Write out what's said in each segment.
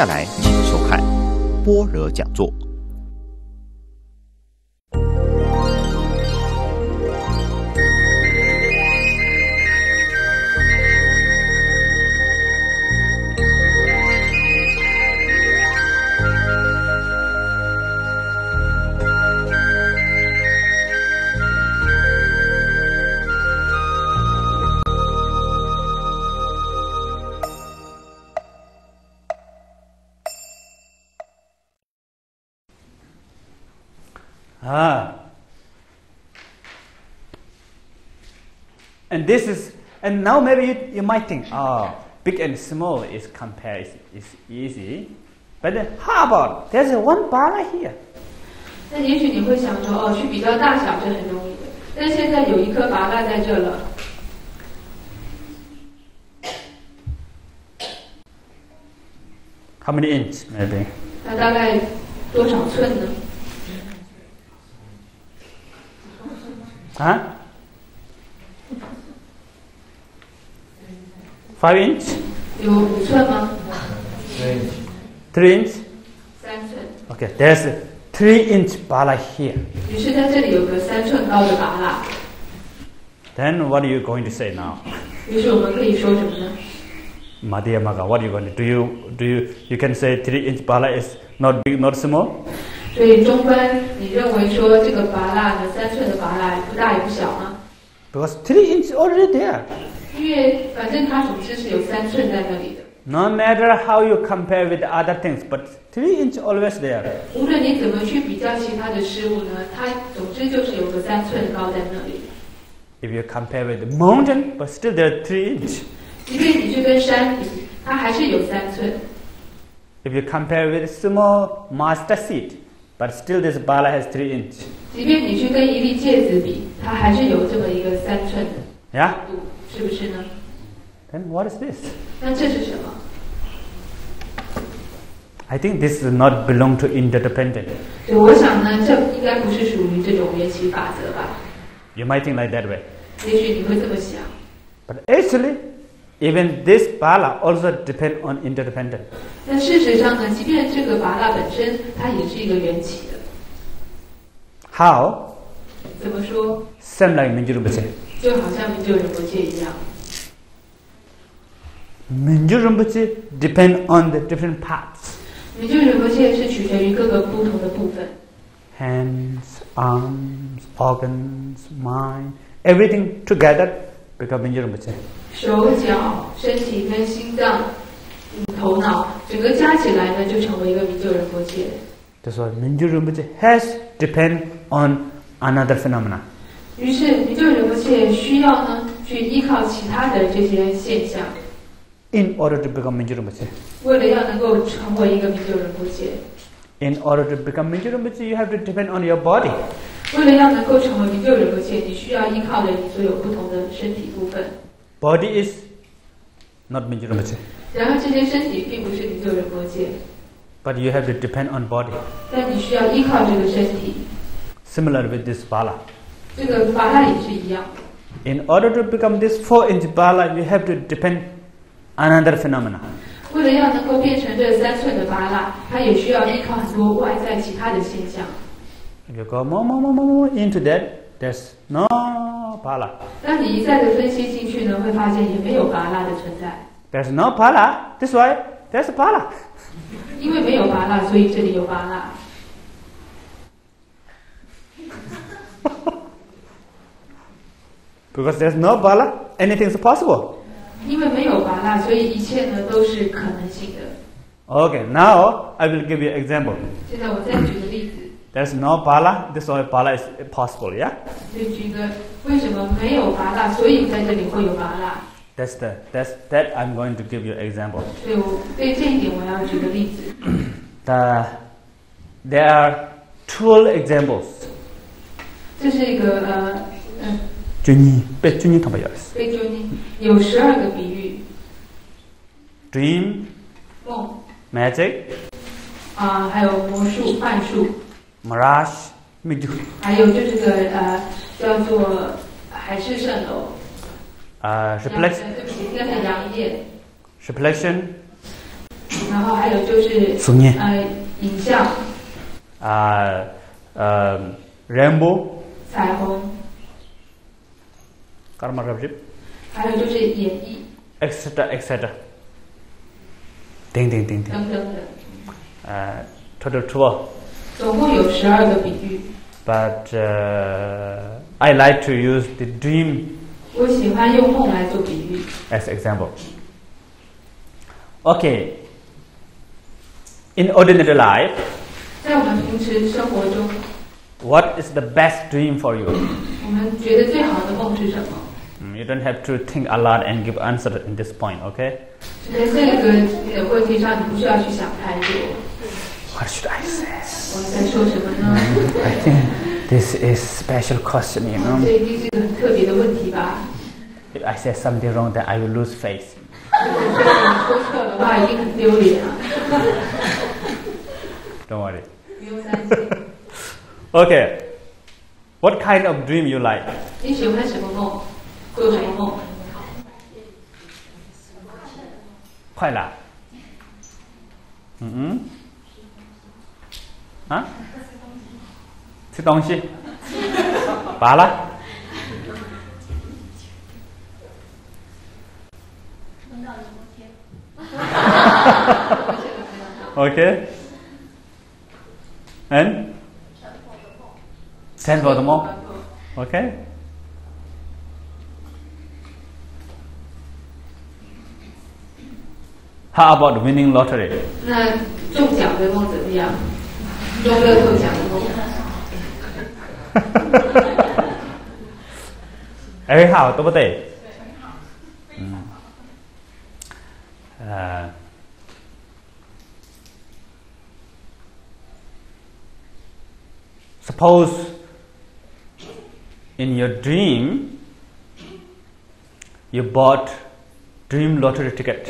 接下来请收看般若讲座。this is, and now maybe you, you might think, oh, big and small is compared, is, is easy. But then, how about, there's one bar here. how many inch, maybe? 那大概多少寸呢？啊？5 inch? 3 inch? Okay, there's a 3 inch bala here. Then what are you going to say now? Madhyamaka, what are you going to do? You, do you, you can say 3 inch bala is not big, not small? 所以中分，你认为说这个拔蜡和三寸的拔蜡不大也不小吗？Because three inch already there. 因为反正它总之是有三寸在那里的， No matter how you compare with other things, but three inch always there. 无论你怎么去比较其他的事物呢，它总之就是有个三寸高在那里。 If you compare with the mountain, but still there are three inch. 即便你去跟山比，它还是有三寸。 If you compare with small master seed, but still this bala has three inch. 即便你去跟一粒芥子比，它还是有这么一个三寸的 Yeah? Then what is this? I think this does not belong to interdependent. You might think like that way. But actually, even this bala also depend on interdependent. How? Same like Minjiru Bhutse. 就好像明就仁波切一样， Mingyur Rinpoche depend on the different parts. 明就仁波切是取决于各个不同的部分， Hands, arms, organs, mind, everything together become Mingyur Rinpoche. 手脚、身体跟心脏、嗯头脑，整个加起来呢，就成为一个明就仁波切。 That's why Mingyur Rinpoche has depend on another phenomena. 于是明就仁 波切需要呢，去依靠其他的这些现象， in order to become Mingyur Rinpoche. 为了要能够成为一个明就仁波切， In order to become Mingyur Rinpoche, you have to depend on your body. 为了要能够成为明就仁波切，你需要依靠的你所有不同的身体部分。 Body is not Mingyur Rinpoche, 然而这些身体并不是明就仁波切， but you have to depend on body. 但你需要依靠这个身体。 Similar with this bala. 这个拔蜡也是一样， In order to become this four-inch bala, you have to depend another phenomena. 为了要能够变成这三寸的拔蜡，它也需要依靠很多外在其他的现象。 If you go more, more, more, more, more into that, there's no bala. 当你一再的分析进去呢，会发现也没有拔蜡的存在， There's no bala. This way, there's bala. 因为没有拔蜡，所以这里有拔蜡。 Because there's no bala, anything is possible. 因为没有拔蜡，所以一切呢都是可能性的。 Okay, now I will give you an example. 现在我再举个例子， There's no bala, this way bala is possible, yeah? 就举一个为什么没有拔蜡，所以在这里会有拔蜡。 That's the that's that I'm going to give you an example. 所以我对这一点我要举个例子。 The, there are two examples. 这是一个呃嗯， 준이, 빼 준이 더 봐요. 非洲呢有十二个比喻， Dream, 梦 magic, 啊、还有魔术、幻术， mirage, midu, 还有就这个呃叫做海市蜃楼。 uh, 阳 reflection, 对不起，应该是阳焰， reflection, 然后还有就是书念呃影像、 uh, um, rainbow 彩虹， karma rabjib 还有就是演绎 etc etc 叮叮叮叮等等等， uh, total 12总共有十二个比喻。 but uh, I like to use the dream 我喜欢用梦来做比喻。 as example. Okay. In ordinary life, 在我们平时生活中， what is the best dream for you? 我们觉得最好的梦是什么？ Mm, you don't have to think a lot and give answer in this point, okay? What should I say? Mm, I think this is special question, you know. If I say something wrong, then I will lose face. Don't worry. okay. What kind of dream you like? 快了。嗯嗯。啊？吃东西。拔了。OK。嗯。，ten for the more，ok How about winning lottery? 那中奖的梦怎么样？中乐透奖的梦？ Ê hào tốt tệ. Ừ. À, suppose in your dream you bought dream lottery ticket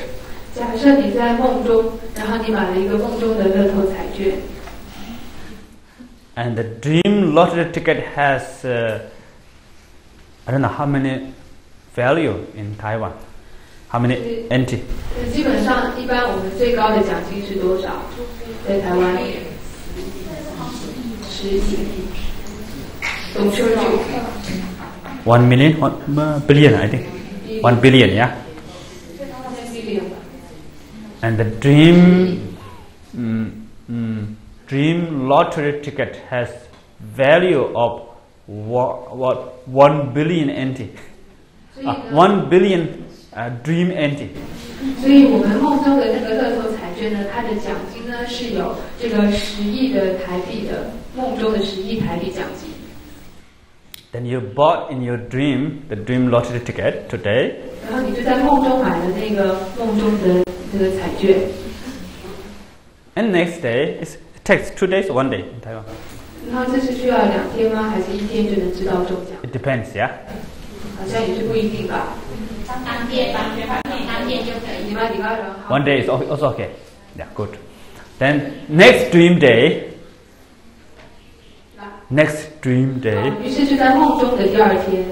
假设你在梦中，然后你买了一个梦中的乐透彩券，and the dream lottery ticket has uh, I don't know how many value in Taiwan. How many NT? 那基本上一般我们最高的奖金是多少？在台湾十亿，总收入 One million, one uh, billion, I think. One billion, yeah. And the dream, mm, mm, dream lottery ticket has value of what, what one billion NT. 所以 Uh, 呢， one billion uh, dream NT. 所以我们梦中的那个乐透彩券呢，它的奖金呢是有这个十亿的台币的，梦中的十亿台币奖金。 Then you bought in your dream the dream lottery ticket today, 然后你就在梦中买了那个梦中的 这个彩券， and next day it's, it takes two days, one day in Taiwan. 然后这是需要两天吗？还是一天就能知道中奖？ It depends, yeah. 好像也是不一定吧。当天吧，当天就可以。你们你刚人好 One day is al- also okay. Yeah, good. Then next dream day, next dream day, 于是就在梦中的第二天，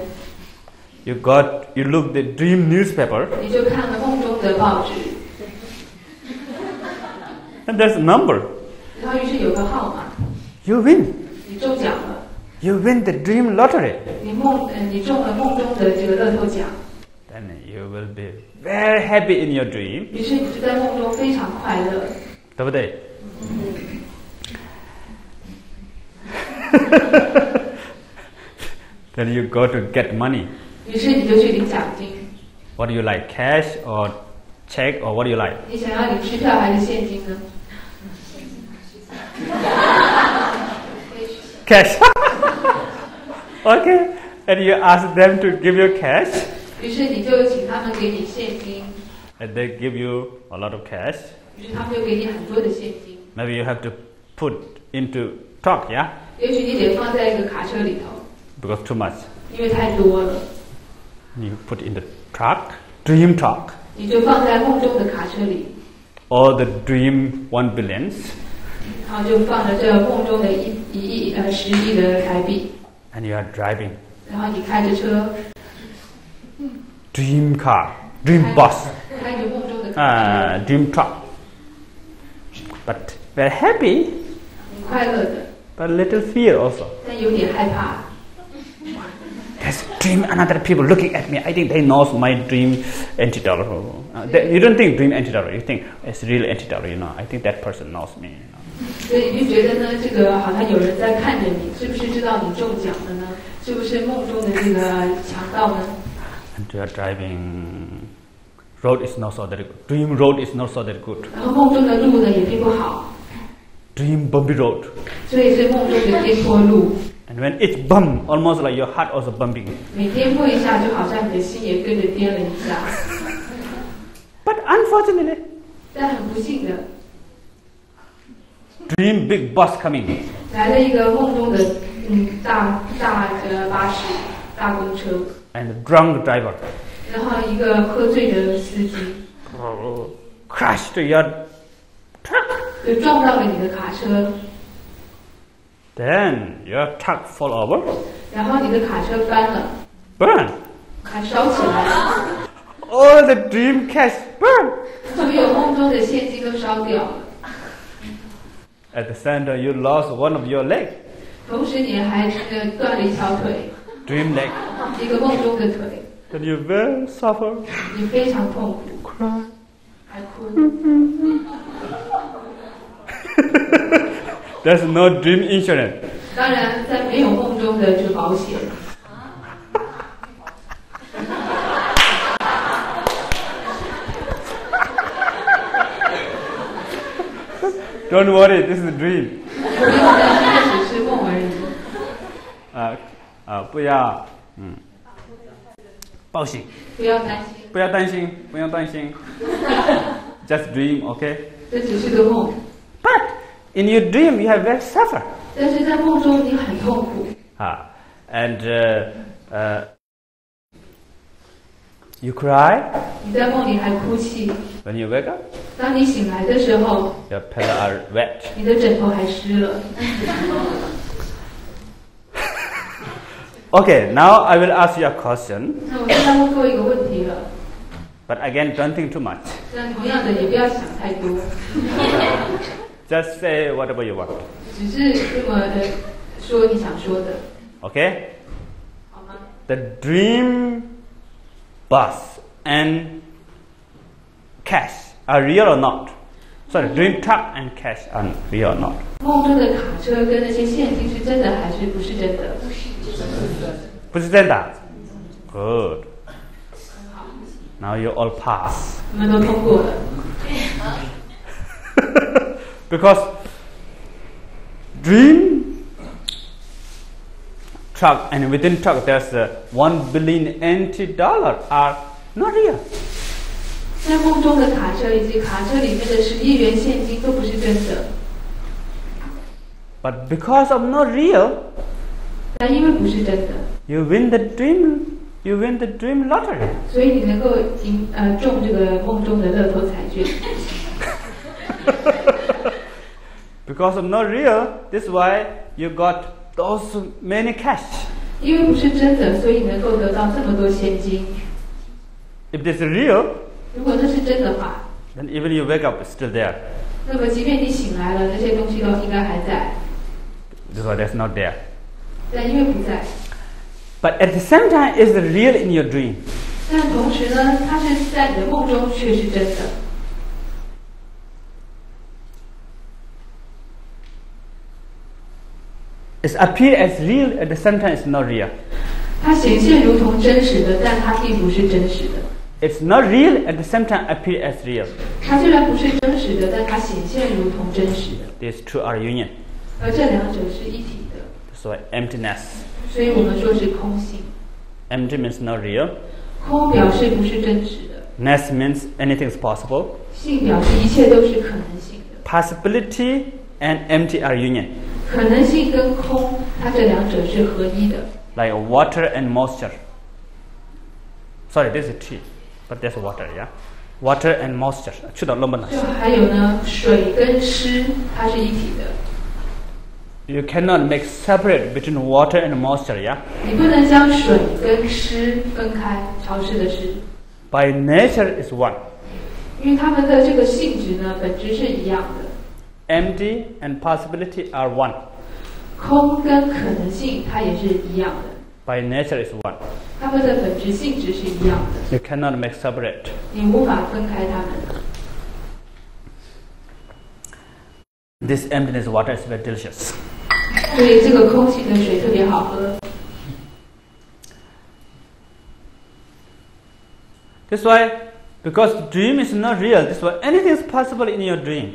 you got you look the dream newspaper 你就看了梦中的报纸， and there's a number. 然后于是有个号码， You win. 你中奖了， You win the dream lottery. 你梦呃你中了梦中的这个乐透奖， Then you will be very happy in your dream. 于是你就在梦中非常快乐。对不对？then you go to get money. 于是你就去领奖金， What do you like, cash or check or what do you like? 你想要领支票还是现金呢？ cash. okay, and you ask them to give you cash. And they give you a lot of cash. Maybe you have to put into talk, yeah? Because too much. You put in the truck, dream talk. Or the dream one billions. 然后就放着这梦中的一一亿呃十亿的台币， and you are driving 然后你开着车， dream car, dream bus, 开着梦中的卡车， uh, dream truck. but very happy, 很快乐的， but a little fear also. 但有点害怕。 There's dream another people looking at me. I think they knows my dream antidote. Uh, they, you don't think dream antidote. You think it's real antidote. You know. I think that person knows me. You know. 所以你就觉得呢，这个好像有人在看着你，是不是知道你中奖了呢？是不是梦中的这个强盗呢？ And you are driving. Road is not so that good. Dream road is not so that good. 然后梦中的路呢也并不好， Dream bumpy road. 所以是梦中的颠簸路。 And when it's bump, almost like your heart also bumping. 每颠簸一下，就好像你的心也跟着颠了一下。 But unfortunately, 但很不幸的， dream big bus coming. 来了一个梦中的嗯大大的巴士、大公车， And drunk driver 然后一个喝醉的司机 crashed your truck. 就撞到了你的卡车， Then your truck fall over, 然后你的卡车翻了， burn. 还烧起来了， All the dream cash burn. 所有梦中的现金都烧掉了。 At the center, you lost one of your leg, 同时你还呃断了一条腿， dream leg. 一个梦中的腿， Then you will suffer. 你非常痛苦， Cry. 还哭。 There's no dream insurance. 当然，在没有梦中的这个保险， Don't worry, this is a dream. 不用担心，这只是梦而已。啊啊，不要，嗯，报喜，不要担心，不要担心，不要担心。Just dream, okay? 这只是个梦。 But in your dream, you have very suffer. 但是在梦中你很痛苦， Ah, and uh, uh, you cry 你在梦里还哭泣。 when you wake up. 当你醒来的时候， Your pillow are wet. 你的枕头还湿了。 Okay, now I will ask you a question. 那我现在问各位一个问题了， But again, don't think too much. 那同样的也不要想太多， Just say whatever you want. 只是这么的说你想说的， Okay? 好吗？ The dream bus and cash are real or not? Sorry, dream truck and cash are real or not? 梦中的卡车跟那些现金是真的还是不是真的？不是真的。Good. Now you all pass. 你们都通过了， because dream truck and within truck there's a one billion NT dollar are not real. 在梦中的卡车以及卡车里面的十亿元现金都不是真的， But because of not real, 但因为不是真的， you win the dream. You win the dream lottery. 所以你能够赢呃中这个梦中的乐透彩券。 Because of not real, this is why you got those many cash. 因为不是真的，所以能够得到这么多现金。 If this is real, 如果那是真的话， then even you wake up, it's still there. 那么即便你醒来了，那些东西都应该还在， This is why that's not there. 但因为不在。 But at the same time, it's real in your dream. 但同时呢，它是在你的梦中却是真的。 It's appear as real at the same time it's not real. 它显现如同真实的，但它并不是真实的。 It's not real at the same time appear as real. 它虽然不是真实的，但它显现如同真实的。 These two are union. 而这两者是一体的， So emptiness. 所以我们说是空性。 Empty means not real. 空表示不是真实的， Ness means anything is possible. 性表示一切都是可能性的。 Possibility and empty are union. 可能性跟空，它这两者是合一的， Like water and moisture. Sorry, this is tree, but there's water, yeah? Water and moisture. 去到冷不冷？就还有呢，水跟湿它是一体的， You cannot make separate between water and moisture, yeah? 你不能将水跟湿分开，潮湿的湿， By nature is one. 因为它们的这个性质呢，本质是一样的。 empty and possibility are one. 空跟可能性它也是一样的， By nature is one. 它们的本质性质是一样的， You cannot make separate. 你无法分开它们。 This emptiness water is very delicious. 所以这个空性的水特别好喝。 That's why, because dream is not real, that's why anything is possible in your dream.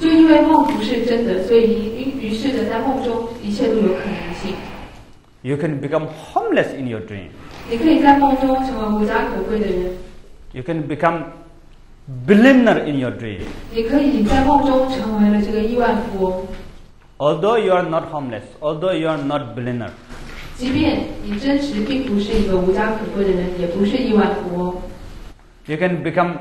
就因为梦不是真的，所以于于是呢，在梦中一切都有可能性。 You can become homeless in your dream. 你可以在梦中成为无家可归的人， You can become billionaire in your dream. 你可以在梦中成为了这个亿万富翁。 Although you are not homeless, although you are not billionaire, 即便你真实并不是一个无家可归的人，也不是亿万富翁， you can become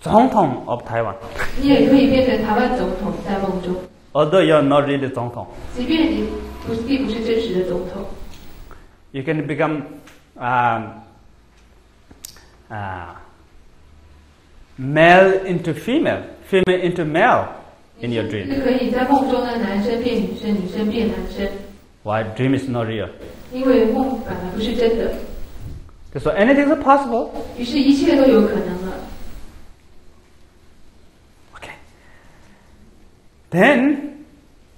总统 of Taiwan. 你也可以变成台湾总统，在梦中。 Although you are not really 总统, 即便你不并不是真实的总统， you can become um, uh, male into female, female into male in your 你 dream. 是可以在梦中的男生变女生，女生变男生， Why dream is not real? 因为梦本来不是真的， So anything is possible. 于是一切都有可能了。 Then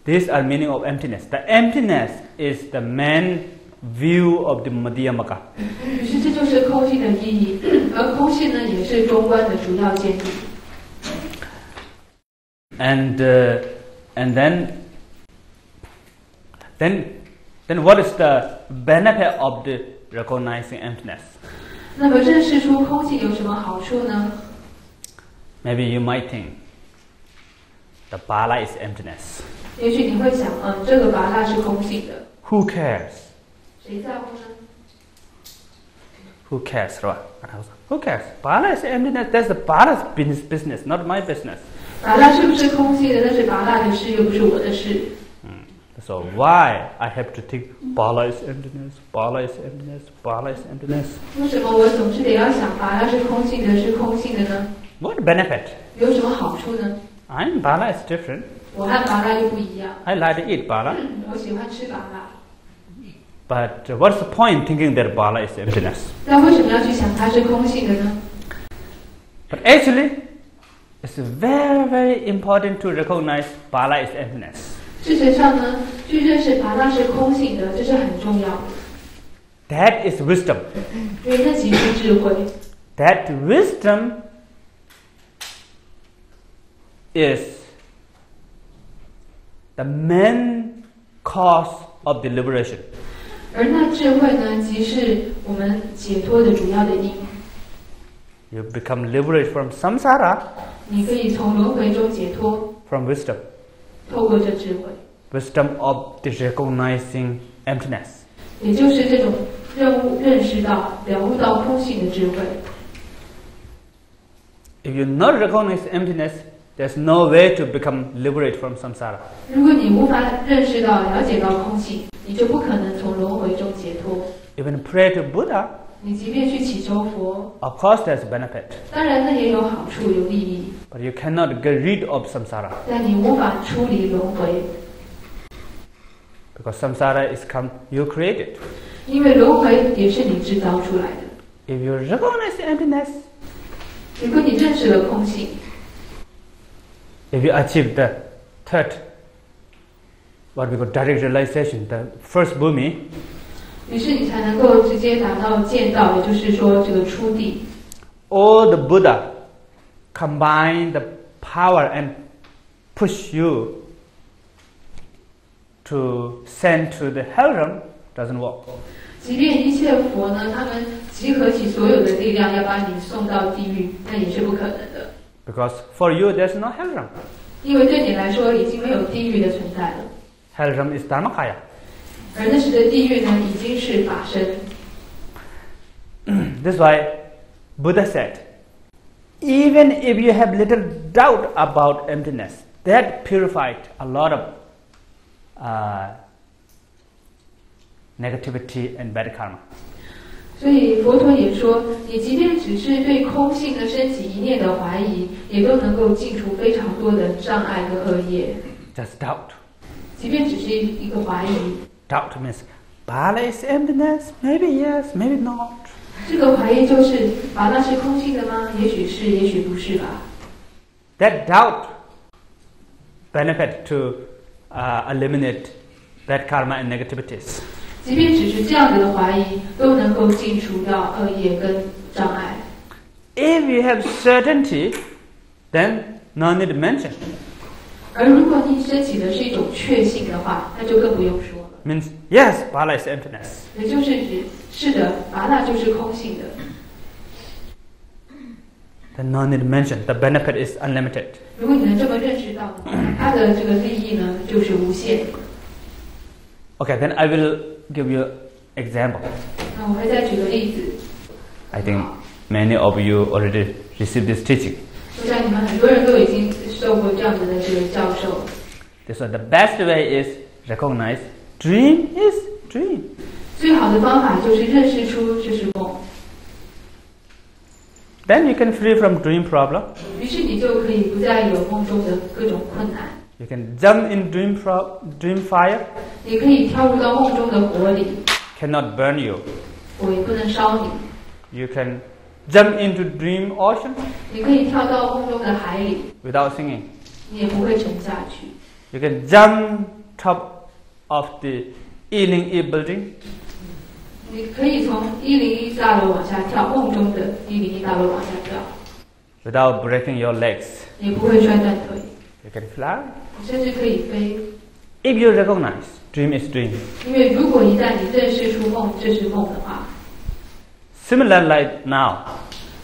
these are meaning of emptiness. The emptiness is the main view of the Madhyamaka. 于是这就是空性的意义，而空性呢，也是中观的主要建立。 And uh, and then then then what is the benefit of the recognizing emptiness? 那么认识出空性有什么好处呢？ Maybe you might think the bala is emptiness. 也许你会想，嗯，这个拔蜡是空性的， Who cares? 谁在乎呢？ Who cares, right? Who cares? Bala is emptiness. That's the bala's business, business, not my business. 拔蜡是不是空性的？那是拔蜡的事，又不是我的事。 So why I have to think bala is emptiness, bala is emptiness, bala is emptiness? 为什么我总是得要想拔蜡是空性的，是空性的呢？ What benefit? 有什么好处呢？ I'm bala is different. 我和拔蜡又不一样， I like to eat bala. 我喜欢吃拔蜡。 But what's the point thinking that bala is emptiness? 那为什么要去想它是空性的呢？ But actually, it's very, very important to recognize bala is emptiness. 事实上呢，去认识拔蜡是空性的，这是很重要的， That is wisdom. 因为那即是智慧。 That wisdom is the main cause of the liberation. 而那智慧呢，即是我们解脱的主要的因。 You become liberated from samsara 你可以从轮回中解脱， from wisdom. 透过这智慧， Wisdom of the recognizing emptiness. 也就是这种任务认识到、了悟到空性的智慧。 If you not recognize emptiness, there's no way to become liberated from samsara. 如果你无法认识到、了解到空性，你就不可能从轮回中解脱。 Even pray to Buddha, 你即便去祈求佛， of course there's benefit. 当然那也有好处、有利益， But you cannot get rid of samsara 但你无法出离轮回， because samsara is come you created. 因为轮回也是你制造出来的。 If you recognize emptiness, 如果你认识了空性， if you achieve the third, what we call direct realization, the first bhumi, 于是你才能够直接达到见到，也就是说这个出地。 all the Buddha combine the power and push you to send to the hell realm doesn't work. 即便一切佛呢，他们集合起所有的力量要把你送到地狱，那也是不可能的， because for you, there's no hell realm. 因为对你来说，已经没有地狱的存在了。Hell realm is dharmakaya. 而那时的地狱呢，已经是法身。That's why Buddha said, even if you have little doubt about emptiness, that purified a lot of uh, negativity and bad karma. 所以佛陀也说，你即便只是对空性呢升起一念的怀疑，也都能够净除非常多的障碍和恶业。 Just doubt. 即便只是一个怀疑， Doubt means Bala is emptiness. Maybe yes, maybe not. 这个怀疑就是法那是空性的吗？也许是，也许不是吧。 That doubt benefit to uh, eliminate bad karma and negativities. 即便只是这样子的怀疑，都能够净除掉恶业跟障碍。 If you have certainty, then no need to mention. 而如果你升起的是一种确信的话，那就更不用说了。 Means yes, Bala is emptiness. 也就是指是的，法那就是空性的。 Then no need to mention. The benefit is unlimited. 如果你能这么认识到的话，它的这个利益呢就是无限。 Okay, then I will give you example. 那我会再举个例子， I think many of you already received this teaching. 我想你们很多人都已经受过这样子的这个教授。 This one, the best way is recognize dream is dream. 最好的方法就是认识出这是梦， Then you can free from dream problem. 于是你就可以不再有梦中的各种困难， You can jump in dream pro- dream fire. 也可以跳入到梦中的火里， Cannot burn you. 火也不能烧你。 You can jump into dream ocean 你可以跳到梦中的海里， without singing. 你也不会沉下去。 You can jump top of the Ealing E building 你可以从一零一大楼往下跳，梦中的一零一大楼往下跳， without breaking your legs. 也不会摔断腿， You can fly. 你甚至可以飞。 If you recognize dream is dream. 因为如果一旦你认识出梦这是梦的话， Similar like now.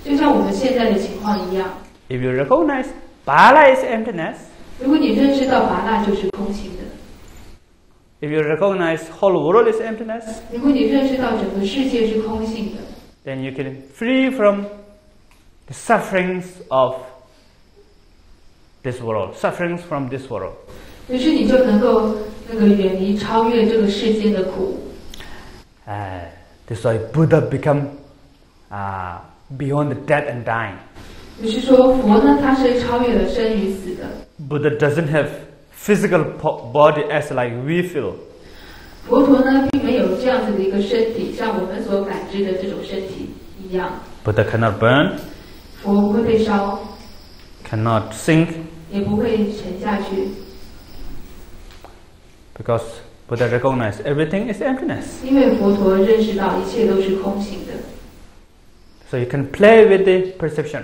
就像我们现在的情况一样， If you recognize Bala is emptiness. 如果你认识到拔蜡就是空性的， If you recognize whole world is emptiness, 如果你认识到整个世界是空性的， then you can free from the sufferings of this world, sufferings from this world. 于是你就能够那个远离、超越这个世间的苦。 Uh, this is why Buddha become uh, beyond death and dying. 也就是说，佛呢，他是超越了生与死的。 Buddha doesn't have physical po- body as like we feel. 佛陀呢，并没有这样子的一个身体，像我们所感知的这种身体一样。 Buddha cannot burn, 佛不会被烧， cannot sink, 也不会沉下去， because Buddha recognized everything is emptiness. 因为佛陀认识到一切都是空性的。 So you can play with the perception.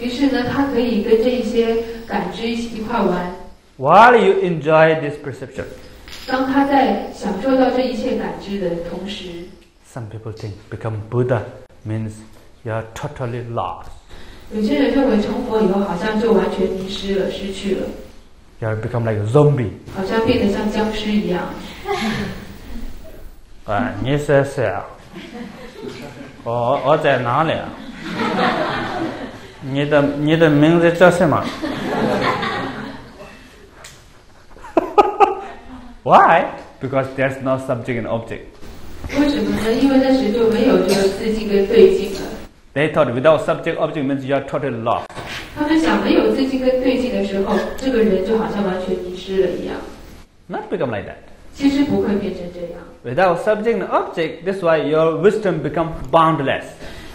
于是呢，他可以跟这一些感知一块玩。 While you enjoy this perception, 当他在享受到这一切感知的同时， some people think become Buddha means you are totally lost. 有些人认为成佛以后好像就完全迷失了、失去了，You become like a zombie. 好像变得像僵尸一样。啊，你是谁啊？我我在哪里啊？你的你的名字叫什么？Why? Because there's no subject and object. 为什么呢？因为那时就没有这个自境跟对境了。They thought without subject object means you are totally lost. 他们想没有自境跟对境的时候，这个人就好像完全迷失了一样。 Not become like that. 其实不会变成这样， Without subject and object, that's why your wisdom become boundless.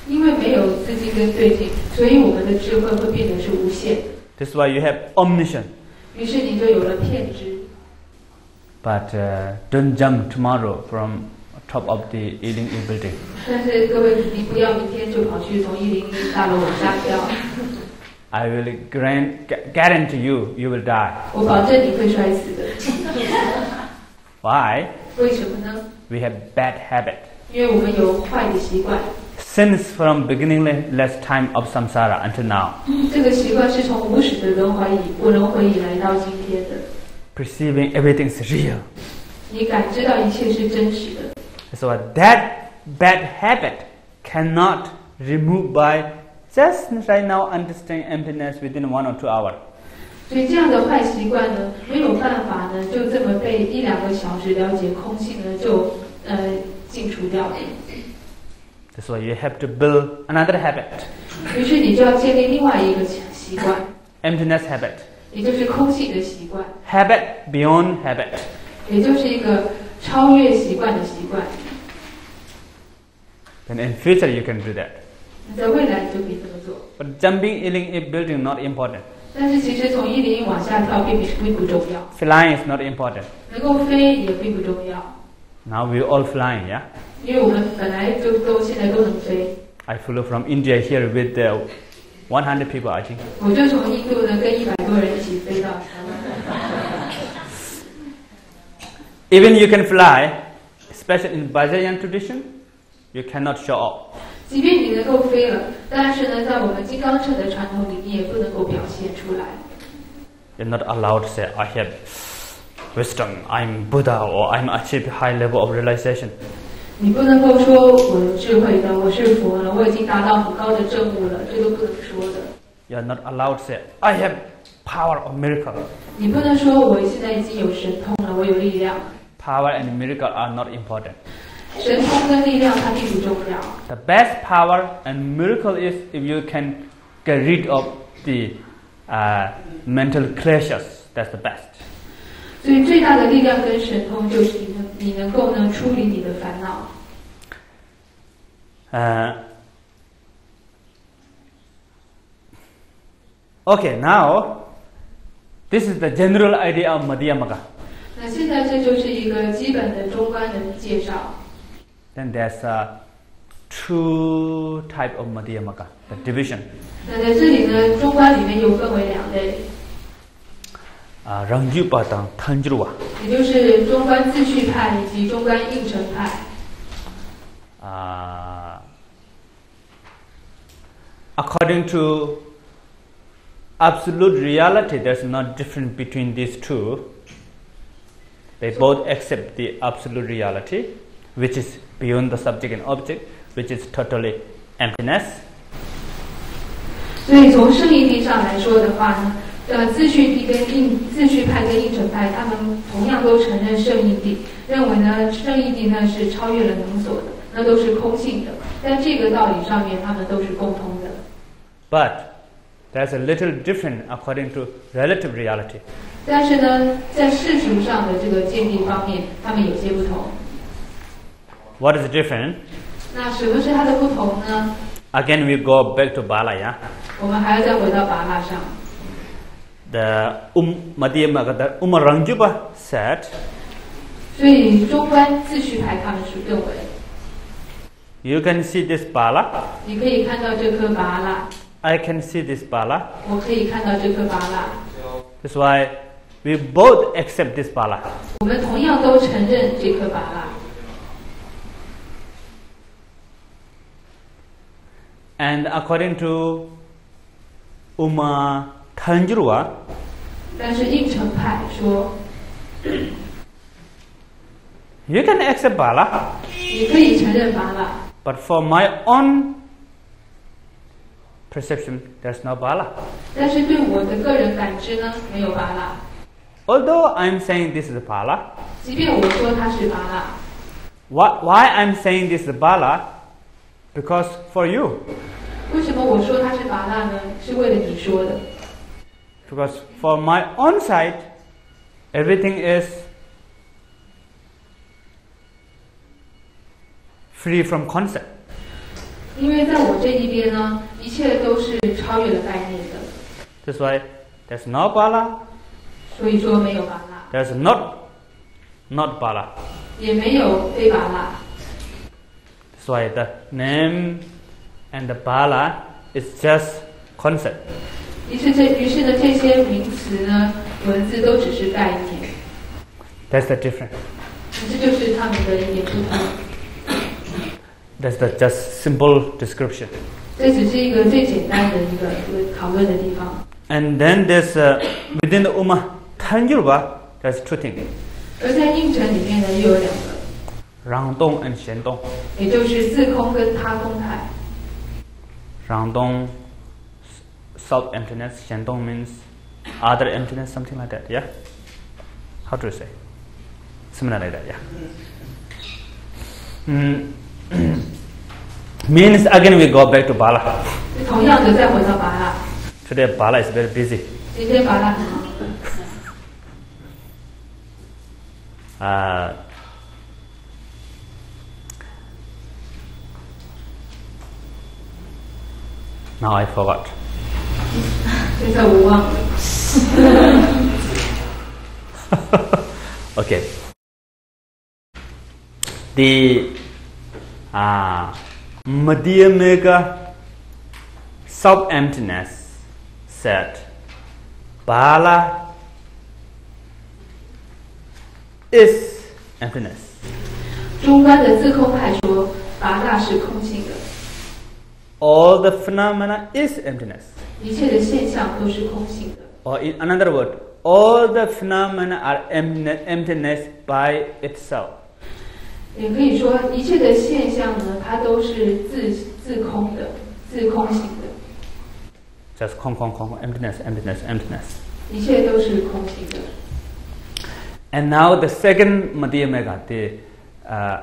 因为没有自境跟对境，所以我们的智慧会变得是无限的。 That's why you have omniscience. 于是你就有了片知。 But uh, don't jump tomorrow from top of the Ealing E building. 但是各位，你不要明天就跑去从一零一大楼往下跳， I will grant, gu- guarantee you, you will die. 我保证你会摔死的。 Why? 为什么呢？ We have bad habit. 因为我们有坏的习惯， Since from beginningless time of samsara until now, 这个习惯是从无始的轮回以轮回以来到今天的。 perceiving everything is real. 你感知到一切是真实的， So that bad habit cannot remove by just right now understanding emptiness within one or two hours. 所以这样的坏习惯呢，没有办法呢，就这么被一两个小时了解空性呢，就呃净除掉了。 That's why you have to build another habit, 于是你就要建立另外一个习惯， emptiness habit, 也就是空性的习惯， habit beyond habit. 也就是一个 超越习惯的习惯。 Then in future you can do that. 在未来你就可以这么做。 But jumping, yelling, a building not important. 但是其实从一零一往下跳并不并不重要， Flying is not important. 能够飞也并不重要， Now we all flying, yeah. 因为我们本来就都现在都能飞。 I flew from India here with uh, 100 people, I think. 我就从印度呢跟一百多人一起飞到台湾。 Even you can fly, especially in Bajrayana tradition, you cannot show off. 即便你能够飞了，但是呢，在我们金刚乘的传统里，你也不能够表现出来。 You're not allowed to say, I have wisdom, I'm Buddha, or I'm achieved high level of realization. 你不能够说我有智慧的，我是佛了，我已经达到很高的证悟了，这都不能说的。 You're not allowed to say, I have power of miracle. 你不能说我现在已经有神通了，我有力量。 Power and miracle are not important. 神通跟力量它并不重要， The best power and miracle is if you can get rid of the uh, mental clashes. That's the best. 所以最大的力量跟神通就是你能你能够呢处理你的烦恼。 Uh, okay, now this is the general idea of Madhyamaka. 那现在这就是一个基本的中观的介绍。 Then there's uh, two type of Madhyamaka, the division. 那在这里呢，中观里面又分为两类， Uh, Rangjupa dan Tanjruwa. 也就是中观自序派以及中观应成派。 Uh, according to absolute reality, there's no difference between these two. They both accept the absolute reality, which is beyond the subject and object, which is totally emptiness. 所以从圣义地上来说的话呢，呃，自序地跟应自序派跟应成派，他们同样都承认圣义地，认为呢圣义地呢是超越了能所的，那都是空性的。在这个道理上面，他们都是共通的。 But there's a little different according to relative reality. 但是呢，在世俗上的这个见地方面，他们有些不同。 What is different? 那什么是它的不同呢？ Again, we go back to Bala, yeah? 我们还要再回到拔蜡上。 The Um Madhyamaka, the Um Rangjupa said, 所以中观自序派他们是认为， You can see this Bala, 你可以看到这颗拔蜡， I can see this Bala. 我可以看到这颗拔蜡， That's why we both accept this Bala. 我们同样都承认这颗拔蜡。 And according to Uma Tanjruwa, 但是应成派说， you can accept Bala, 你可以承认拔蜡， but for my own perception, there's no bala. Although I'm saying this is bala, why, I'm saying this is bala? Because for you. Because for my own side, everything is free from concept. 因为在我这一边呢，一切都是超越了概念的，That's why there's no Bala, 所以说没有拔蜡，there's not not Bala. 也没有非拔蜡。That's why the name and the Bala is just concept. 于是这于是呢，这些名词呢，文字都只是概念，That's the difference. 这就是他们的一点不同。That's the just simple description. 这只是一个最简单的一个一个讨论的地方。 And then there's uh, within the Ummah Tanjurba, there's two things: 而在应成里面呢，又有两个， Rangdong and Shendong. 也就是自空跟他空派。 Rangdong, self emptiness. Shendong means other emptiness, something like that. Yeah. How to say? Similar like that. Yeah. Mm. Means again we go back to Bala. 同样的，再回到拔蜡， Today Bala is very busy. 今天拔蜡很忙。 Uh, now I forgot. 现在我忘了。 Okay. The Ah. uh, Madhyamaka sub emptiness said Bala is emptiness. all the phenomena is emptiness. Or in another word, all the phenomena are emptiness by itself. 也可以说，一切的现象呢，它都是自自空的、自空性的， Just kong, kong, kong, emptiness, emptiness, emptiness. 一切都是空性的。 And now the second Madhyamaka, the uh,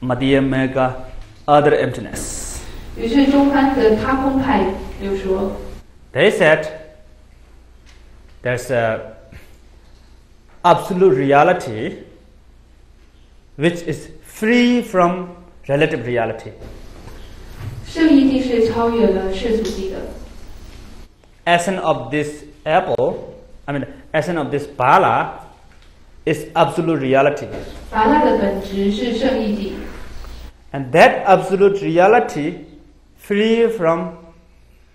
Madhyamaka other emptiness. 于是中观的他空派又说， They said there's a absolute reality which is free from relative reality. 圣义地是超越了世俗地的， Essence of this apple, I mean, essence of this bala is absolute reality. 拔蜡的本质是圣义地， And that absolute reality free from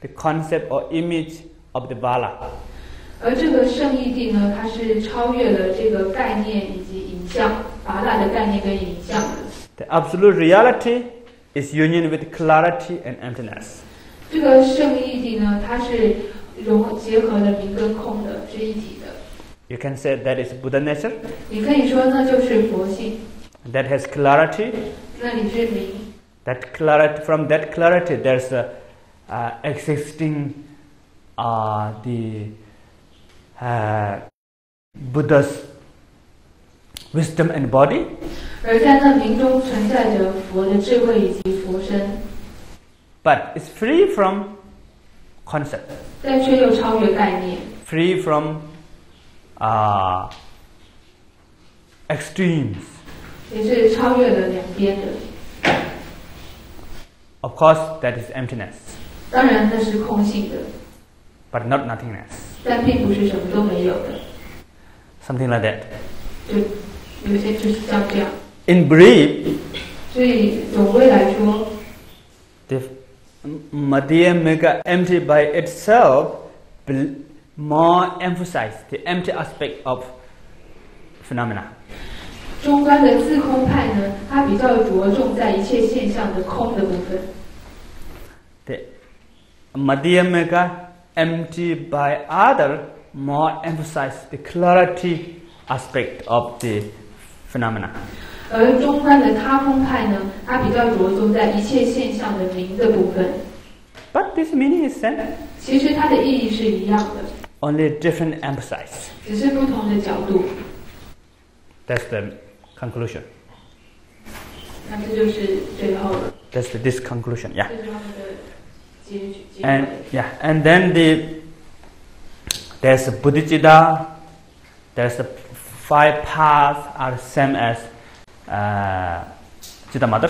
the concept or image of the bala. 而这个圣义地呢，它是超越了这个概念以及影像， 拔蜡的概念跟影像的。 The absolute reality is union with clarity and emptiness. 这个圣义地呢，它是融结合了明跟空的，是一体的。 You can say that is Buddha nature, 你可以说那就是佛性， that has clarity. 那里是明， That clarity, from that clarity, there's a uh, existing uh, the uh, Buddha's wisdom and body. 而在那明中存在着佛的智慧以及佛身， but it's free from concept, 但却又超越概念， free from uh, extremes. 也是超越了两边的。 Of course, that is emptiness, 当然那是空性的， but not nothingness. 但并不是什么都没有的， Something like that. 就 有些就是这样这样。In the Madhyamaka empty by itself more emphasize the empty aspect of phenomena。中观的自空派呢，它比较着重在一切现象的空的部分。The Madhyamaka empty by other more emphasize the clarity aspect of the phenomena. 而中观的他空派呢，它比较着重在一切现象的明的部分。 But this meaning is same, 其实它的意义是一样的， only different emphasis. 只是不同的角度。 That's the conclusion. 那这就是最后了， That's the, this conclusion. Yeah. 这是他们的结局结 And 尾。 yeah, and then the there's the Bodhicitta, there's the five paths are the same as uh, Chitta Mother.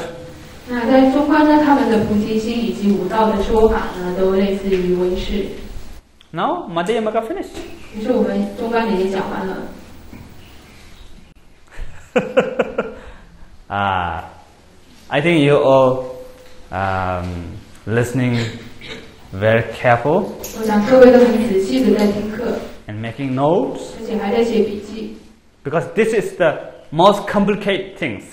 那在中观呢，他们的菩提心以及武道的说法呢，都类似于唯识。 Now Madhyamaka finished. 于是我们中观已经讲完了。 Uh, I think you all um, listening very careful 我想各位都很仔细的在听课， and making notes 而且还在写笔记， because this is the most complicated things.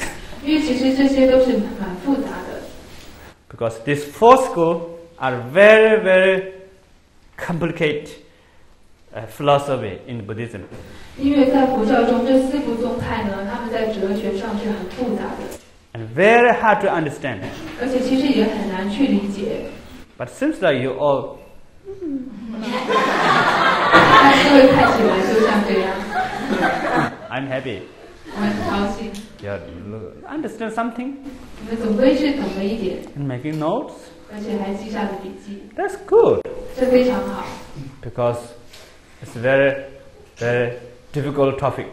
because these four schools are very, very complicated uh, philosophy in Buddhism. And very hard to understand. But seems like you all. 但各位看起来就像这样， I'm happy. 我很高兴。 You lo- understand something 你们总归是懂了一点， and making notes. 而且还记下了笔记， That's good 这非常好。 because it's a very, very difficult topic.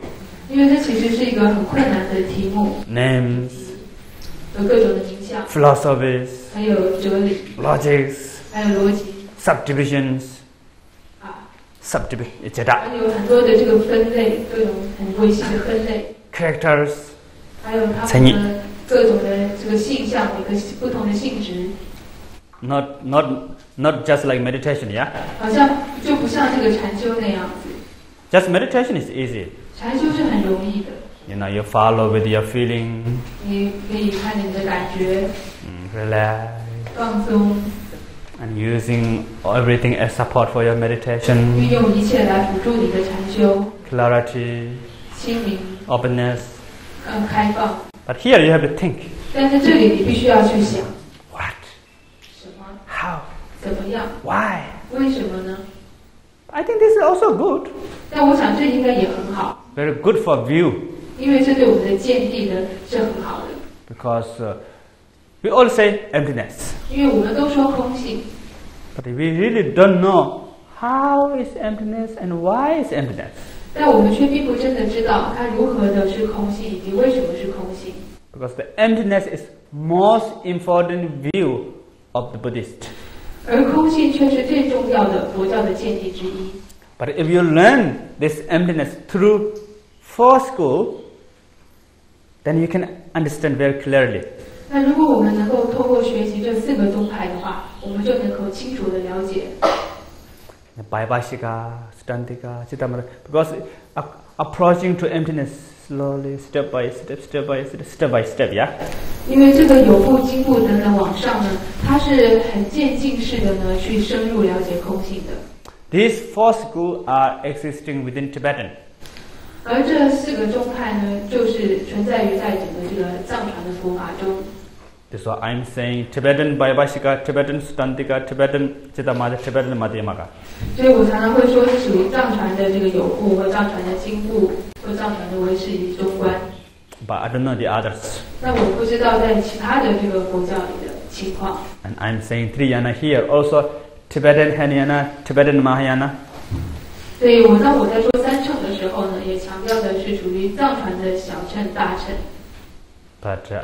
因为这其实是一个很困难的题目， Names, 有各种的名相， philosophies, 还有哲理， logics, 还有逻辑 subdivisions, 啊， subdivision, etc. 还有很多的这个分类，各种很微细的分类， Characters, 还有它成因们的各种的这个性相，每个不同的性质， not, not, not just like meditation, yeah? 好像就不像这个禅修那样子。 Just meditation is easy. 禅修是很容易的， You know, you follow with your feeling, 你可以看你的感觉， mm, relax, 放松， and using everything as support for your 运 meditation, 用一切来辅助你的禅修， clarity, 清明， openness. 嗯，开放。 But here you have to think, 但是这里你必须要去想 what, 什么， how, 怎么样， why? 为什么呢？ I think this is also good. 但我想这应该也很好， Very good for view 因为这对我们的见地呢是很好的。 because uh, we all say emptiness. But we really don't know how is emptiness and why is emptiness. Because the emptiness is most important view of the Buddhist. But if you learn this emptiness through four school, then you can understand very clearly. 那如果我们能够通过学习这四个宗派的话，我们就能够清楚的了解 Vaibhashika, Stantika, Chitamata, because a- approaching to emptiness slowly, step by step, step by step, step by step, yeah? 因为这个有部、经部等等往上呢，它是很渐进式的呢，去深入了解空性的。 These four schools are existing within Tibetan. 而这四个宗派呢，就是存在于在整个这个藏传的佛法中。 This is what I'm saying. Tibetan Vaibhashika, Tibetan Stantika, Tibetan Chitamata, Tibetan Madhyamaka. 所以我常常会说是属于藏传的这个有部或藏传的经部或藏传的唯识以及中观。 But I don't know the others. 那我不知道在其他的这个佛教里的情况。 And I'm saying Triyana here. Also Tibetan Hinayana, Tibetan Mahayana. 所以我当我在说三乘的时候呢，也强调的是属于藏传的小乘、大乘。 But uh,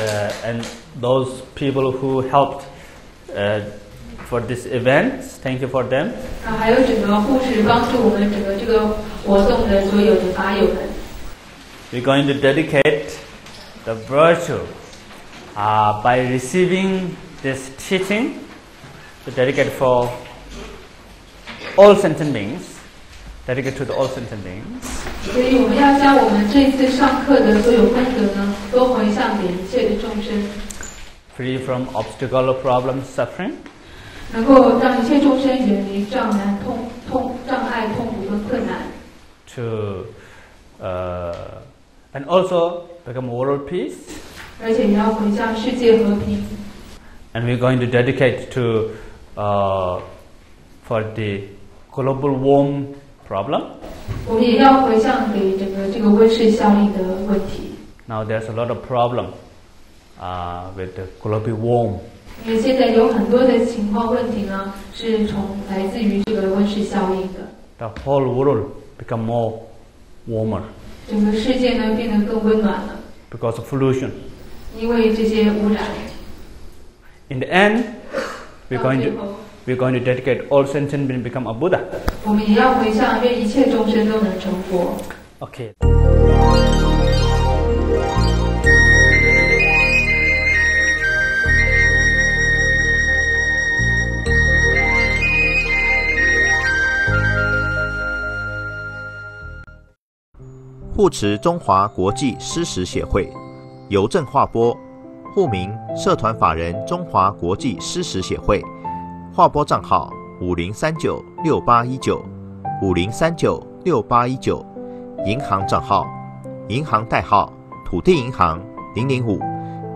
And uh, and those people who helped uh, for this event, thank you for them. 啊，还有整个护士帮助我们整个这个活动的所有的法友们。 We're going to dedicate the virtue uh, by receiving this teaching to dedicate for all sentient beings, dedicate to the all sentient beings. 所以我们要将我们这次上课的所有功德呢，都回向给一切的众生， free from obstacle, problems, suffering, 能够让一切众生远离障难、痛痛障碍、痛苦跟困难， to uh, and also become world peace. 而且也要回向世界和平。 And we're going to dedicate to uh, for the global warm problem. 我们也要回向给整个这个温室效应的问题， Now there's a lot of problem uh, with the global warm. 因为现在有很多的情况问题呢，是从来自于这个温室效应的， The whole world become more warmer 整个世界呢变得更温暖了， because of pollution. 因为这些污染。 In the end, we're 到 going 最 to 后， We're going to dedicate all sentient beings become a Buddha。我们也要回向，愿一切众生都能成佛。OK。护持中华国际诗史协会，邮政划拨，户名社团法人中华国际诗史协会。划拨账号五零三九六八一九五零三九六八一九，银行账号，银行代号土地银行零零五，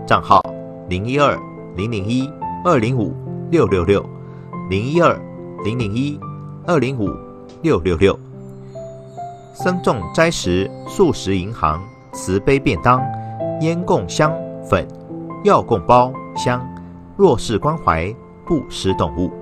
账号零一二零零一二零五六六六零一二零零一二零五六六六。僧众斋食素食银行慈悲便当，烟供香粉，药供包香，弱势关怀不食动物。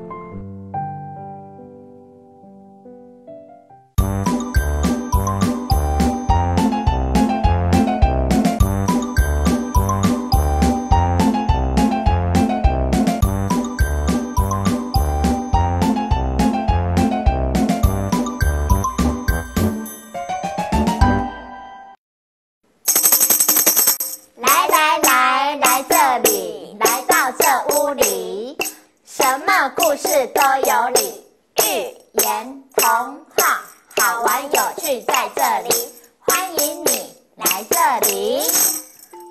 言童话，好玩有趣在这里，欢迎你来这里。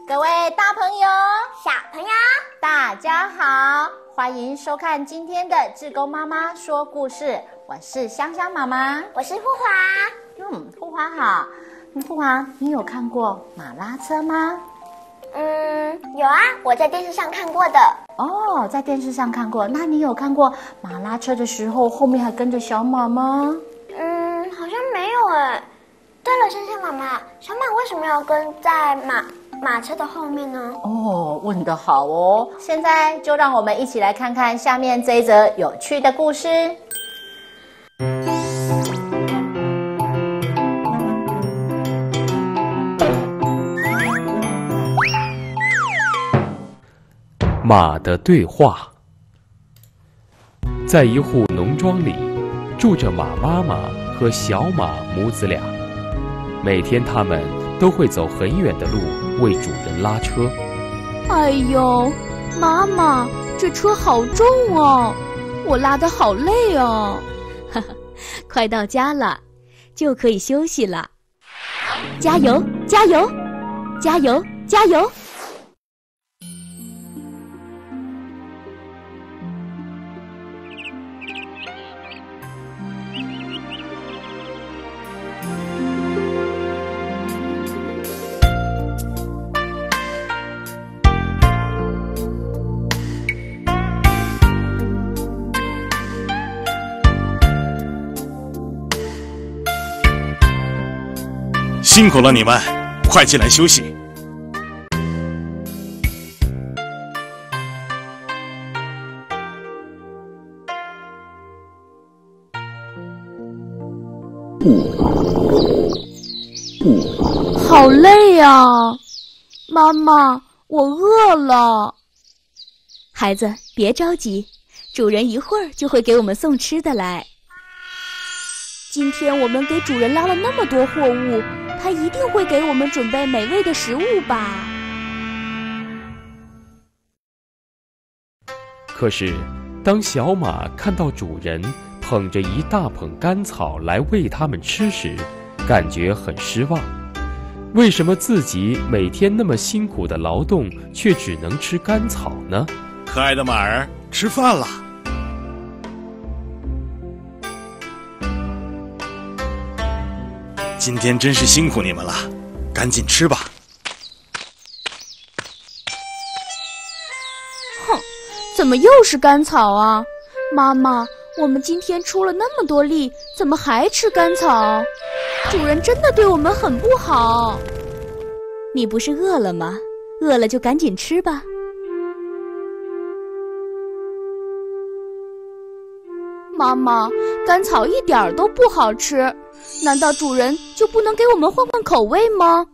各位大朋友、小朋友，大家好，欢迎收看今天的志工妈妈说故事，我是香香妈妈，我是富华。嗯，富华好。富华，你有看过马拉车吗？嗯，有啊，我在电视上看过的。哦，在电视上看过。那你有看过马拉车的时候，后面还跟着小马吗？嗯，好像没有哎。对了，香香妈妈，小马为什么要跟在马马车的后面呢？哦，问得好哦。现在就让我们一起来看看下面这一则有趣的故事。马的对话。在一户农庄里，住着马妈妈和小马母子俩。每天，他们都会走很远的路为主人拉车。哎呦，妈妈，这车好重哦，我拉的好累哦。哈哈，快到家了，就可以休息了。加油，加油，加油，加油！辛苦了你们，快进来休息。好累呀，妈妈，我饿了。孩子，别着急，主人一会儿就会给我们送吃的来。今天我们给主人拉了那么多货物，他一定会给我们准备美味的食物吧？可是，当小马看到主人捧着一大捧干草来喂它们吃时，感觉很失望。为什么自己每天那么辛苦的劳动，却只能吃干草呢？可爱的马儿，吃饭了。今天真是辛苦你们了，赶紧吃吧。哼，怎么又是甘草啊？妈妈，我们今天出了那么多力，怎么还吃甘草？主人真的对我们很不好。你不是饿了吗？饿了就赶紧吃吧。妈妈，甘草一点儿都不好吃，难道主人就不能给我们换换口味吗？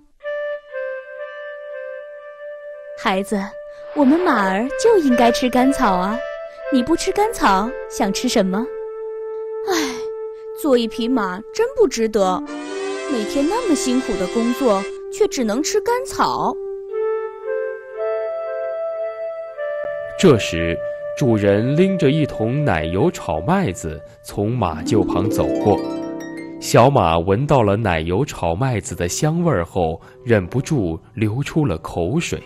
孩子，我们马儿就应该吃干草啊！你不吃干草，想吃什么？唉，做一匹马真不值得，每天那么辛苦的工作，却只能吃干草。这时，主人拎着一桶奶油炒麦子从马厩旁走过，小马闻到了奶油炒麦子的香味儿后，忍不住流出了口水。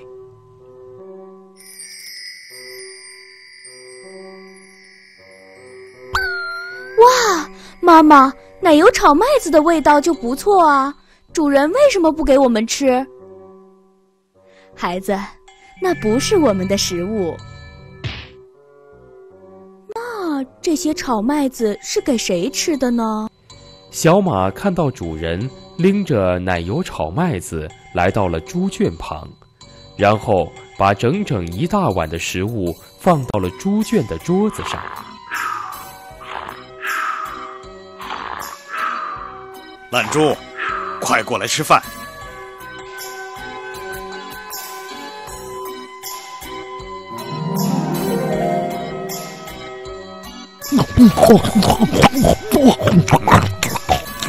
哇，妈妈，奶油炒麦子的味道就不错啊！主人为什么不给我们吃？孩子，那不是我们的食物。那这些炒麦子是给谁吃的呢？小马看到主人拎着奶油炒麦子来到了猪圈旁，然后把整整一大碗的食物放到了猪圈的桌子上。懒猪，快过来吃饭！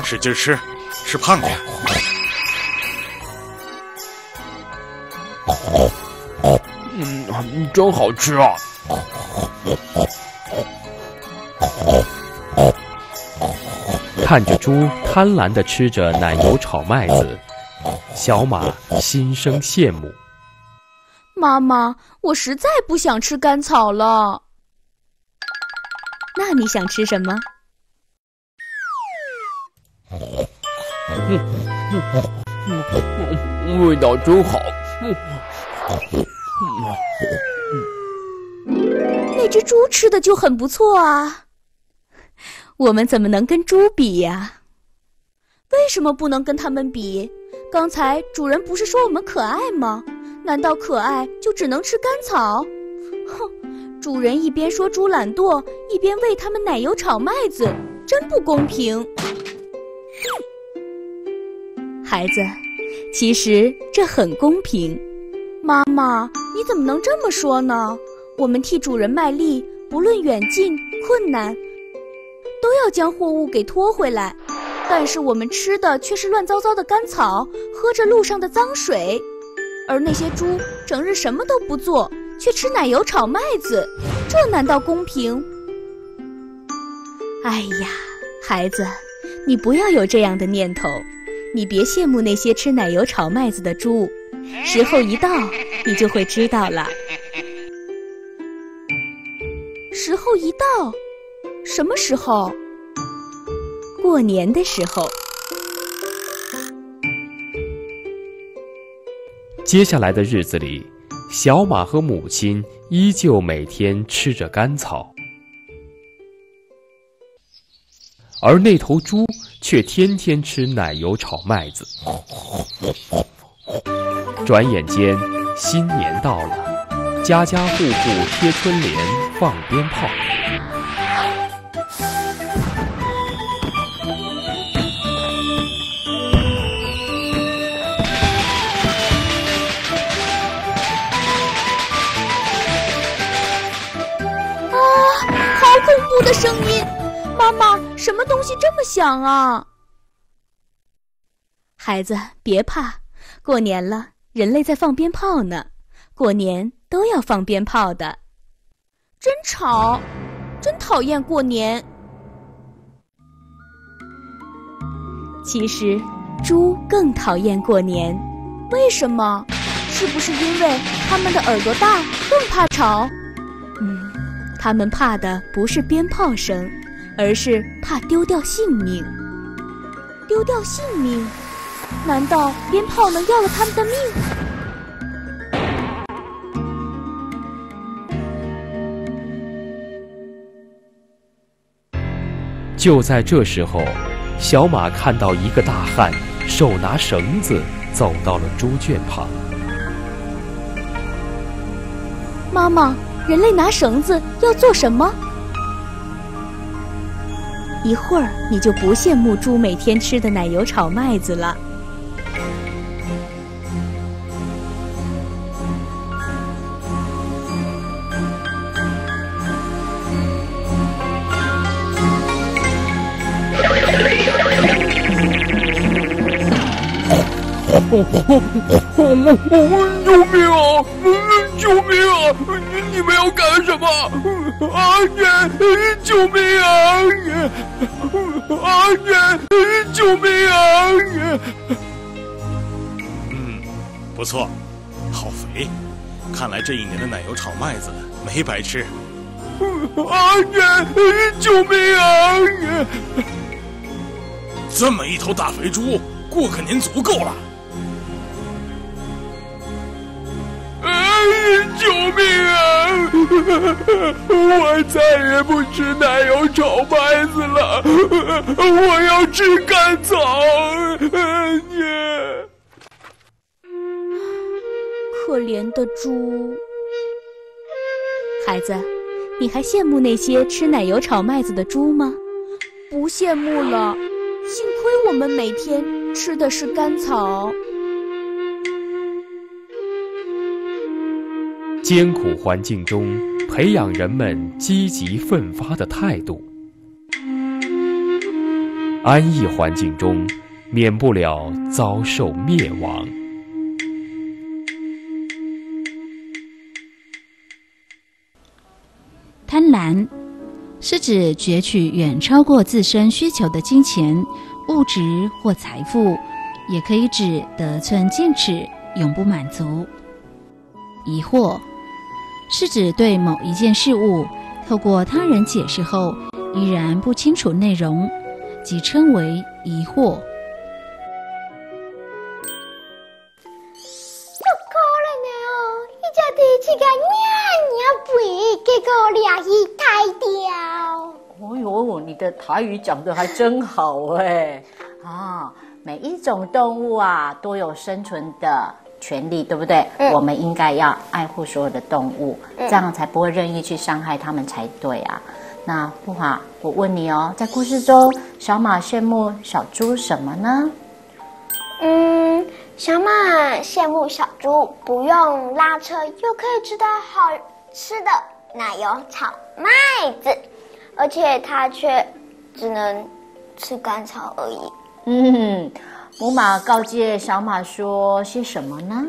使劲吃，吃胖点。嗯，真好吃啊！看着猪贪婪的吃着奶油炒麦子，小马心生羡慕。妈妈，我实在不想吃甘草了。那你想吃什么？味道真好。那只猪吃的就很不错啊。我们怎么能跟猪比呀？为什么不能跟他们比？刚才主人不是说我们可爱吗？难道可爱就只能吃干草？哼！主人一边说猪懒惰，一边喂他们奶油炒麦子，真不公平。孩子，其实这很公平。妈妈，你怎么能这么说呢？我们替主人卖力，不论远近困难。都要将货物给拖回来，但是我们吃的却是乱糟糟的干草，喝着路上的脏水，而那些猪整日什么都不做，却吃奶油炒麦子，这难道公平？哎呀，孩子，你不要有这样的念头，你别羡慕那些吃奶油炒麦子的猪，时候一到，你就会知道了。时候一到。什么时候？过年的时候。接下来的日子里，小马和母亲依旧每天吃着干草，而那头猪却天天吃奶油炒麦子。转眼间，新年到了，家家户户贴春联，放鞭炮。啊，好恐怖的声音，妈妈，什么东西这么响啊？孩子，别怕，过年了，人类在放鞭炮呢。过年都要放鞭炮的。真吵，真讨厌过年。其实，猪更讨厌过年。为什么？是不是因为它们的耳朵大，更怕吵？他们怕的不是鞭炮声，而是怕丢掉性命。丢掉性命？难道鞭炮能要了他们的命？就在这时候，小马看到一个大汉手拿绳子走到了猪圈旁。妈妈。人类拿绳子要做什么？一会儿你就不羡慕猪每天吃的奶油炒麦子了。救命啊！救命啊！你们要干什么？啊！救命啊！啊！救命啊！嗯，不错，好肥，看来这一年的奶油炒麦子没白吃。啊！救命啊！这么一头大肥猪，过个年足够了。救命啊！我再也不吃奶油炒麦子了，我要吃甘草。你可怜的猪，孩子，你还羡慕那些吃奶油炒麦子的猪吗？不羡慕了，幸亏我们每天吃的是甘草。艰苦环境中培养人们积极奋发的态度，安逸环境中免不了遭受灭亡。贪婪是指攫取远超过自身需求的金钱、物质或财富，也可以指得寸进尺、永不满足。疑惑。是指对某一件事物，透过他人解释后，依然不清楚内容，即称为疑惑。不可能的哦！一只第一个娘娘肥，结果俩一太掉。哦呦，你的台语讲的还真好哎！啊，每一种动物啊，都有生存的。权利对不对？我们应该要爱护所有的动物，这样才不会任意去伤害它们才对啊。那不华，我问你哦，在故事中，小马羡慕小猪什么呢？嗯，小马羡慕小猪不用拉车，又可以吃到好吃的奶油炒麦子，而且它却只能吃干草而已。嗯。母马告诫小马说些什么呢？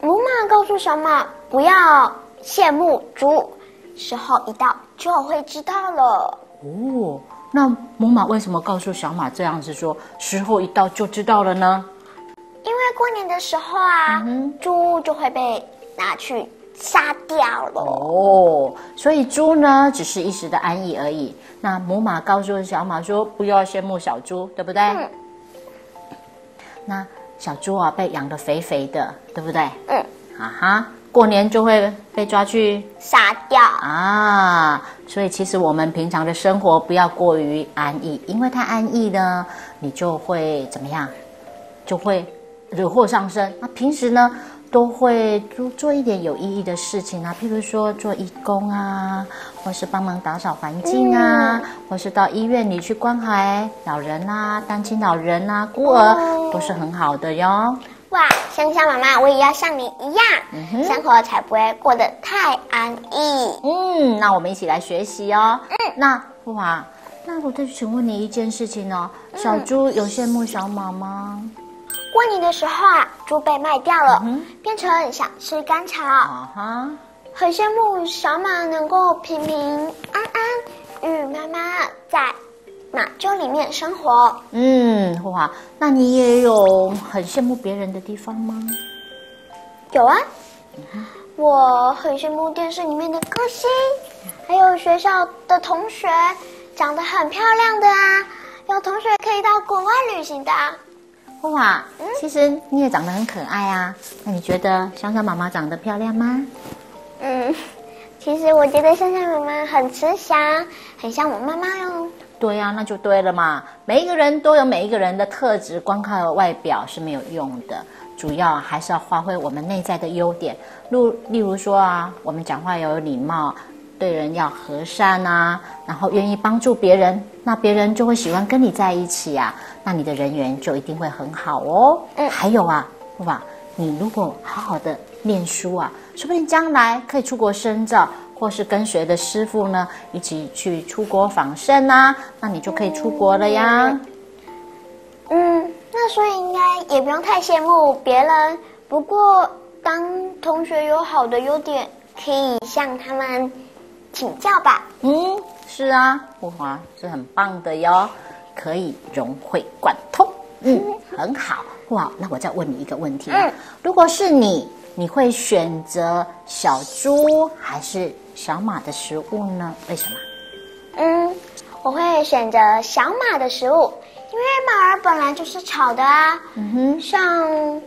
母马告诉小马不要羡慕猪，时候一到就会知道了。哦，那母马为什么告诉小马这样子说？时候一到就知道了呢？因为过年的时候啊，猪就会被拿去杀掉了。哦，所以猪呢只是一时的安逸而已。那母马告诉小马说不要羡慕小猪，对不对？那小猪啊，被养得肥肥的，对不对？嗯。啊哈，过年就会被抓去杀掉啊。所以其实我们平常的生活不要过于安逸，因为太安逸呢，你就会怎么样？就会惹祸上身。那平时呢？都会做做一点有意义的事情啊，譬如说做义工啊，或是帮忙打扫环境啊，或是到医院里去关怀老人啊、单亲老人啊、孤儿，都是很好的哟。哇，香香妈妈，我也要像你一样，生活才不会过得太安逸。嗯，那我们一起来学习哦。嗯，那富华，那我再请问你一件事情哦，小猪有羡慕小马吗？过年的时候啊，猪被卖掉了，变成想吃甘草。啊哈，很羡慕小马能够平平安安与妈妈在马厩里面生活。嗯，哇，那你也有很羡慕别人的地方吗？有啊，我很羡慕电视里面的歌星，还有学校的同学，长得很漂亮的啊，有同学可以到国外旅行的。哇，其实你也长得很可爱啊。那你觉得香香妈妈长得漂亮吗？嗯，其实我觉得香香妈妈很慈祥，很像我妈妈哟。对呀，那就对了嘛。每一个人都有每一个人的特质，光靠外表是没有用的。主要还是要发挥我们内在的优点。例例如说啊，我们讲话要有礼貌。对人要和善啊，然后愿意帮助别人，那别人就会喜欢跟你在一起呀，那你的人缘就一定会很好哦。嗯，还有啊，对吧？你如果好好的念书啊，说不定将来可以出国深造，或是跟随的师傅呢一起去出国访圣啊，那你就可以出国了呀。嗯，那所以应该也不用太羡慕别人。不过当同学有好的优点，可以向他们。请教吧。嗯，是啊，富华是很棒的哟。可以融会贯通。嗯，很好。哇，那我再问你一个问题啊，如果是你，你会选择小猪还是小马的食物呢？为什么？嗯，我会选择小马的食物，因为马儿本来就是炒的啊。嗯哼，像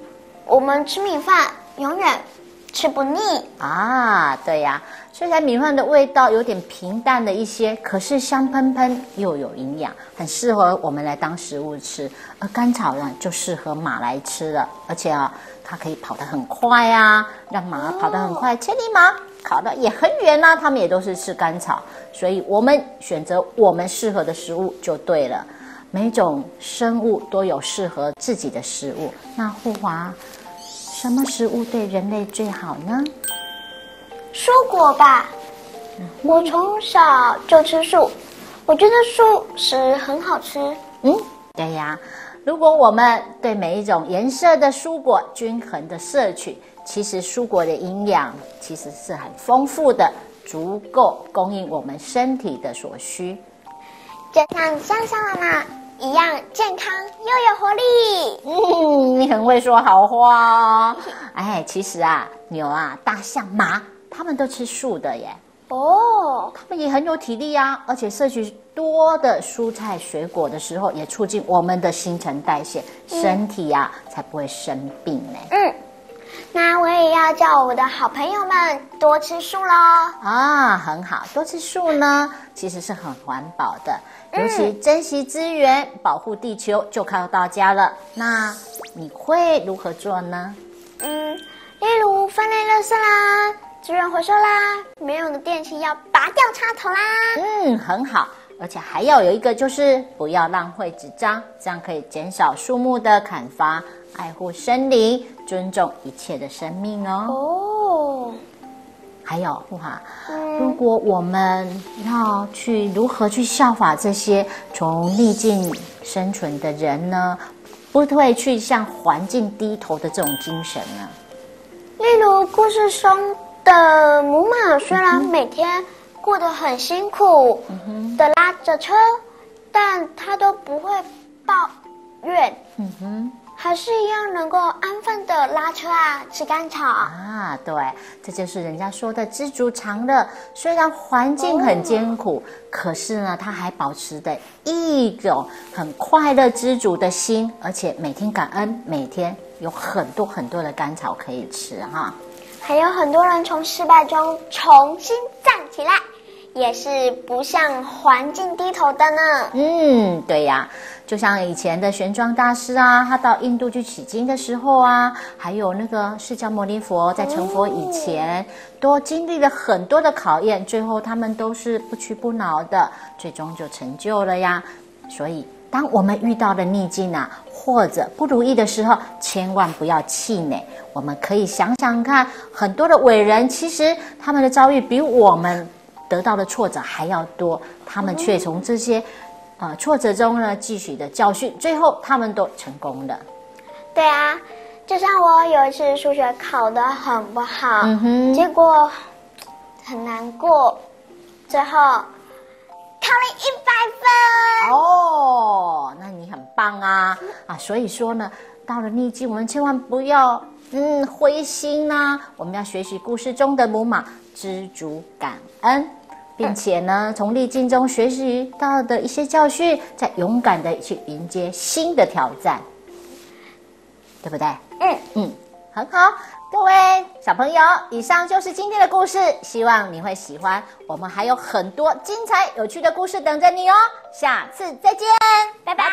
我们吃米饭，永远吃不腻。啊，对呀，虽然米饭的味道有点平淡了一些，可是香喷喷又有营养，很适合我们来当食物吃。而甘草呢，就适合马来吃了，而且啊，它可以跑得很快啊，让马跑得很快，千里马跑得也很远呐、它们也都是吃甘草，所以我们选择我们适合的食物就对了。每种生物都有适合自己的食物。那护华，什么食物对人类最好呢？蔬果吧，我从小就吃素，我觉得素食很好吃。嗯，对呀。如果我们对每一种颜色的蔬果均衡的摄取，其实蔬果的营养其实是很丰富的，足够供应我们身体的所需。就像香香妈妈一样健康又有活力。嗯，你很会说好话哦。哎，其实啊，牛啊、大象、马，它们都吃素的耶。哦，他们也很有体力呀、而且摄取多的蔬菜水果的时候，也促进我们的新陈代谢，身体呀、才不会生病呢。嗯，那我也要叫我的好朋友们多吃素喽。啊，很好，多吃素呢，其实是很环保的，尤其珍惜资源、保护地球，就靠大家了。那你会如何做呢？嗯，例如分类垃圾啦，资源回收啦，没用的电器要拔掉插头啦。嗯，很好，而且还要有一个就是不要浪费纸张，这样可以减少树木的砍伐，爱护森林，尊重一切的生命哦。哦，还有护华，如果我们要去如何去效法这些从逆境生存的人呢？不会去向环境低头的这种精神呢？例如故事中的母马，虽然每天过得很辛苦的拉着车，但它都不会抱怨，嗯哼。还是一样能够安分的拉车啊，吃甘草。啊，对，这就是人家说的知足常乐。虽然环境很艰苦，可是呢，它还保持的一种很快乐知足的心，而且每天感恩，每天有很多很多的甘草可以吃哈。还有很多人从失败中重新站起来，也是不向环境低头的呢。嗯，对呀，就像以前的玄奘大师啊，他到印度去取经的时候啊，还有那个释迦牟尼佛在成佛以前，都经历了很多的考验，最后他们都是不屈不挠的，最终就成就了呀。所以，当我们遇到了逆境啊，或者不如意的时候，千万不要气馁。我们可以想想看，很多的伟人其实他们的遭遇比我们得到的挫折还要多，他们却从这些呃挫折中呢汲取的教训，最后他们都成功了。对啊，就像我有一次数学考得很不好，嗯结果很难过，最后考了一百分。哦，那你很棒啊啊！所以说呢，到了逆境，我们千万不要嗯灰心呐、我们要学习故事中的母马，知足感恩，并且呢，从逆境中学习到的一些教训，再勇敢的去迎接新的挑战，对不对？嗯嗯，很好。各位小朋友，以上就是今天的故事，希望你会喜欢。我们还有很多精彩有趣的故事等着你哦，下次再见，拜拜。